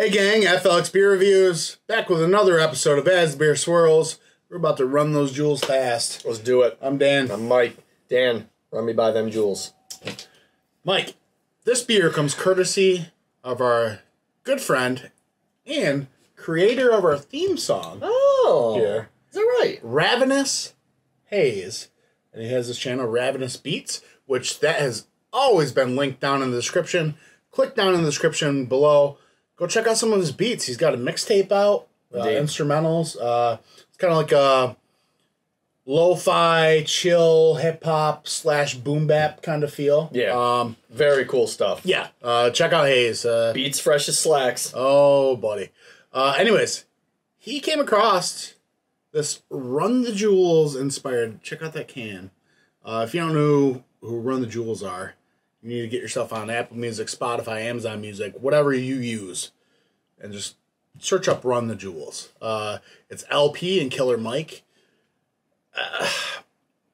Hey gang, FLX Beer Reviews, back with another episode of As the Beer Swirls. We're about to run those jewels fast. Let's do it. I'm Dan. I'm Mike. Dan, run me by them jewels. Mike, this beer comes courtesy of our good friend and creator of our theme song, Oh. Here. Is that right? Ravenous Haze. And he has this channel, Ravenous Beats, which that has always been linked down in the description. Click down in the description below. Go check out some of his beats. He's got a mixtape out, uh, instrumentals. Uh, it's kind of like a lo-fi, chill, hip-hop slash boom bap kind of feel. Yeah. Um, Very cool stuff. yeah. Uh, check out Hayes. Uh, Beats fresh as slacks. Oh, buddy. Uh, anyways, he came across this Run the Jewels inspired. Check out that can. Uh, if you don't know who Run the Jewels are, you need to get yourself on Apple Music, Spotify, Amazon Music, whatever you use, and just search up Run the Jewels. Uh, it's El-P and Killer Mike. Uh,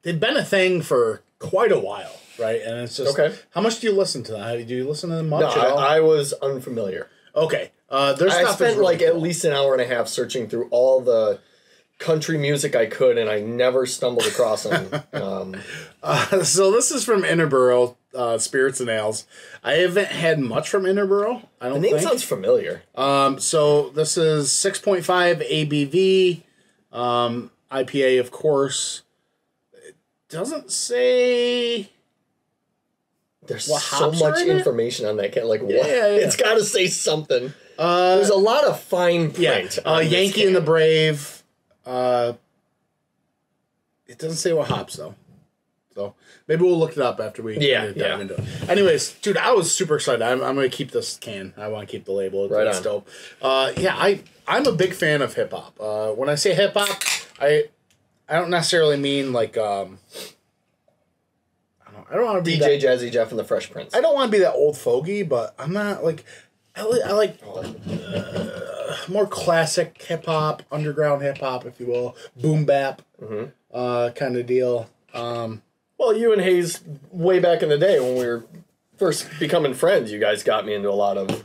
they've been a thing for quite a while, right? And it's just Okay. How much do you listen to them? Do you listen to them much No, at all? I, I was unfamiliar. Okay. Uh, their I stuff spent really like at least an hour and a half searching through all the country music I could, and I never stumbled across them. um, Uh, so this is from Interboro uh, Spirits and Ales. I haven't had much from Interboro. I don't The name think. sounds familiar. um, so this is six point five ABV, um, IPA, of course. It doesn't say. There's What, so much in it? information on that can. Like, what? yeah, yeah. It's got to say something. Uh, There's a lot of fine yeah, print. uh, on this Yankee and the Brave. Uh, it doesn't say what hops though. So maybe we'll look it up after we Yeah, dive yeah. into it. Anyways, dude, I was super excited. I'm, I'm gonna keep this can. I want to keep the label. It's Right it's on. dope. Uh, yeah, I I'm a big fan of hip hop. Uh, when I say hip hop, I I don't necessarily mean like um. I don't, I don't want to be DJ that, Jazzy Jeff and the Fresh Prince. I don't want to be that old fogey, but I'm not like I, li- I like more classic hip hop, underground hip hop, if you will, boom bap, Mhm. uh, kind of deal. Um, Well, you and Hayes, way back in the day when we were first becoming friends, you guys got me into a lot of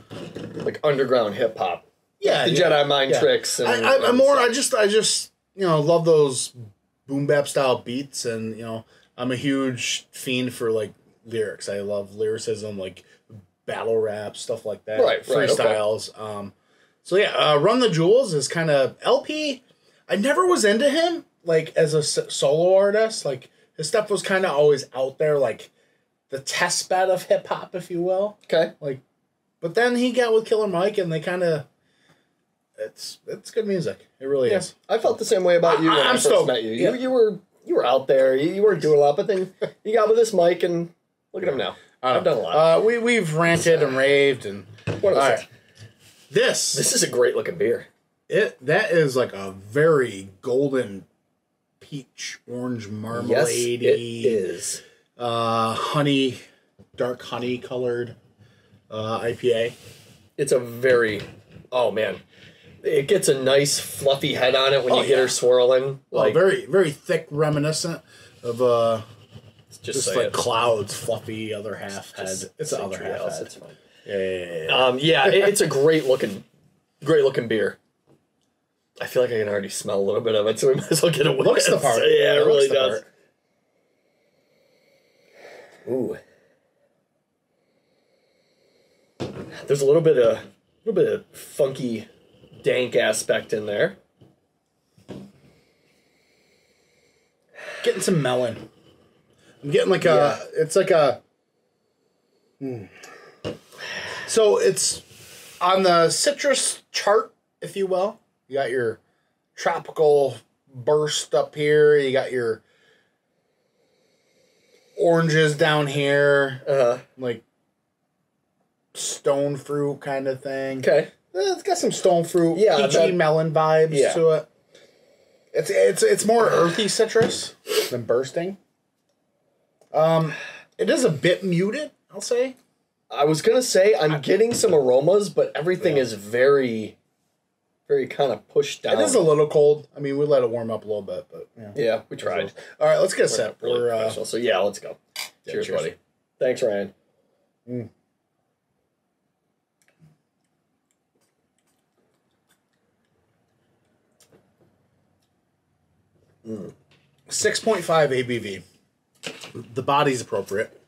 like underground hip hop. yeah, The yeah, Jedi mind yeah. tricks. And, I, I, I'm more. stuff. I just, I just, you know, love those boom bap style beats, and you know, I'm a huge fiend for like lyrics. I love lyricism, like battle rap stuff like that, Right, right, okay. freestyles. Um, so yeah, uh, Run the Jewels is kind of El-P. I never was into him like as a solo artist. Like his stuff was kind of always out there, like the test bed of hip hop, if you will. okay. Like, but then he got with Killer Mike, and they kind of. It's it's good music. It really Yeah. is. I felt the same way about you I- when I, I'm first stoked. met you. Yeah. You you were you were out there. You, you weren't doing a lot, but then you got with this mic and look at him now. I I've done a lot. Uh, we we've ranted and raved and What all else? This This is a great looking beer. it that is like a very golden peach orange Yes, marmalade it is. uh honey dark honey colored uh IPA. It's a very oh man. It gets a nice fluffy head on it when Oh, you get her swirling. Like Like very very thick reminiscent of uh just, just like it. clouds fluffy other half head. Just it's the other half head. It's fine. Yeah, yeah, yeah, yeah. Um, yeah, it, it's a great looking, great looking beer. I feel like I can already smell a little bit of it, so we might as well get a whiff. Looks the part. Yeah, it Looks really does. part. Ooh, there's a little bit of, a little bit of funky, dank aspect in there. Getting some melon. I'm getting like a. It's like a. Hmm. So it's on the citrus chart, if you will. You got your tropical burst up here. You got your oranges down here, Uh, like stone fruit kind of thing. okay. Eh, It's got some stone fruit, Yeah, peachy that- melon vibes Yeah. to it. It's it's it's more earthy citrus than bursting. Um, it is a bit muted, I'll say. I was gonna say I'm getting some aromas, but everything is very, very kind of pushed down. It is a little cold. I mean, we let it warm up a little bit, but yeah, yeah we tried. All right, let's get set. We're uh, so yeah, let's go. Yeah, cheers, cheers, buddy. Thanks, Ryan. Mm. mm. Six point five ABV. The body's appropriate.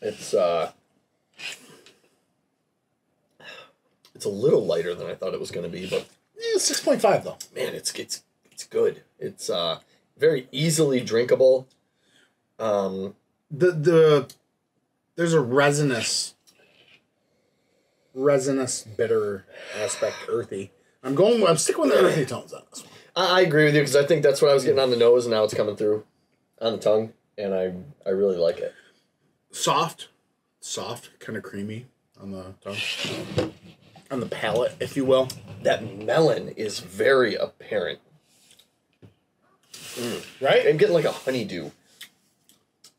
It's uh, it's a little lighter than I thought it was going to be, but six point five though. man, it's it's it's good. It's uh, very easily drinkable. Um, The the there's a resinous resinous bitter aspect, earthy. I'm going. I'm sticking with the earthy tones on this one. I, I agree with you because I think that's what I was getting on the nose, and now it's coming through on the tongue, and I I really like it. Soft, soft, kind of creamy on the tongue, on the palate, if you will. That melon is very apparent. Right? I'm getting like a honeydew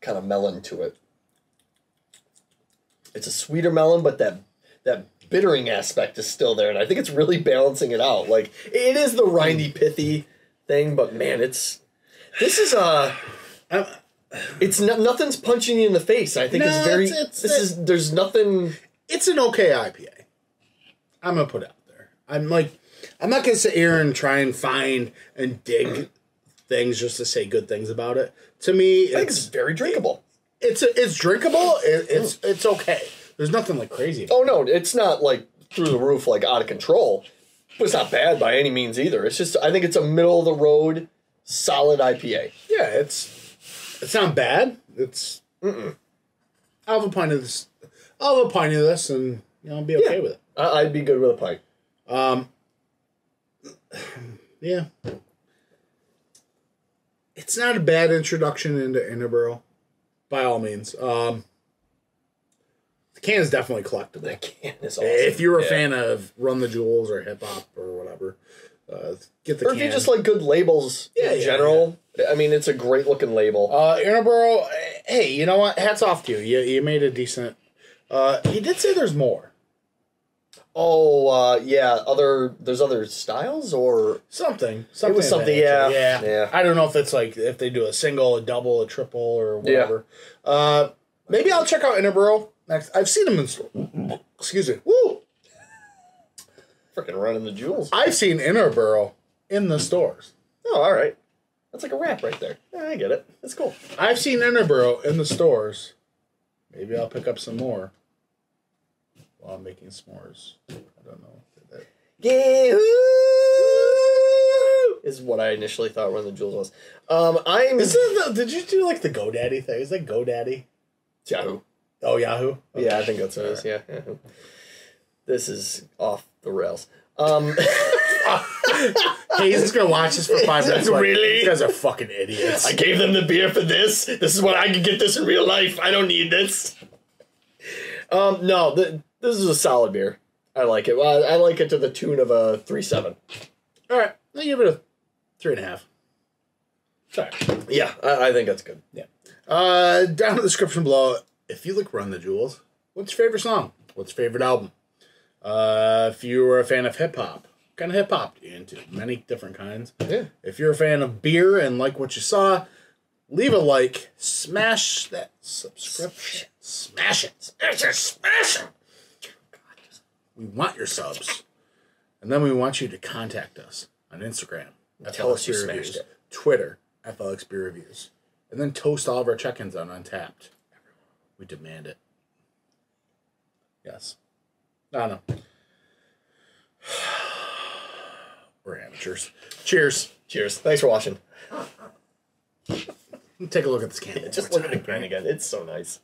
kind of melon to it. It's a sweeter melon, but that that bittering aspect is still there, and I think it's really balancing it out. Like it is the rindy, pithy thing, but man, it's this is uh I'm- it's no, nothing's punching you in the face. I think No, it's very. it's- it's- this is there's nothing. it's an okay IPA. I'm gonna put it out there. I'm like, I'm not gonna sit here and try and find and dig things just to say good things about it. To me, I think it's it's very drinkable. it's it's drinkable. It, it's it's okay. There's nothing like crazy. Oh no, it's not like through the roof, like out of control. But it's not bad by any means either. It's just I think it's a middle of the road, solid IPA. Yeah, it's it's not bad. It's I'll have a pint of this. I'll have a pint of this, and you know, I'll be okay Yeah. with it. I, I'd be good with a pint. Yeah. It's not a bad introduction into Interboro, by all means. Um, the can is definitely collectible. That can is awesome. If you're a Yeah. fan of Run the Jewels or hip hop or whatever, uh, get the or can. if you just like good labels Yeah, in yeah, general, I mean, it's a great looking label. uh, Interboro, hey, you know what? Hats off to you. You, you made a decent. Uh, he did say there's more. Oh, uh, yeah. Other there's other styles or Something. something It was something, yeah, yeah. yeah. I don't know if it's like if they do a single, a double, a triple, or Yeah. whatever. Uh, maybe I'll check out Interboro next. I've seen them in store. Excuse me. Woo! freaking running the jewels. I've seen Interboro in the stores. Oh, all right. That's like a wrap right there. Yeah, I get it. That's cool. I've seen Interboro in the stores. Maybe I'll pick up some more while I'm making s'mores. I don't know. Yeah, is what I initially thought Run the Jewels was. Um, I'm Is the, did you do like the GoDaddy thing? Is that GoDaddy? Yahoo. Oh, Yahoo. Yeah, I think that's what it is. Yeah, yeah. This is off the rails. Um, he's just gonna watch this for five minutes. like, Really? These guys are fucking idiots. I gave them the beer for this. This is what I could get this in real life. I don't need this. Um, no, th- this is a solid beer. I like it. Well, I like it to the tune of a three seven. All right, I'll give it a three and a half. Sorry. Yeah, I, I think that's good. Yeah. Uh, down in the description below, if you like Run the Jewels, what's your favorite song? What's your favorite album? Uh, if you were a fan of hip hop, what kind of hip hop you into? Many different kinds. Yeah. If you're a fan of beer and like what you saw, leave a like, smash that subscription, smash it, smash it, smash it. We want your subs, and then we want you to contact us on Instagram. Tell us you Beer smashed Reviews, it. Twitter, FLX Beer Reviews, and then toast all of our check-ins on Untappd. We demand it. Yes. I don't know. We're amateurs. Cheers. Cheers. Thanks for watching. Take a look at this can. Just look at can again. It's so nice.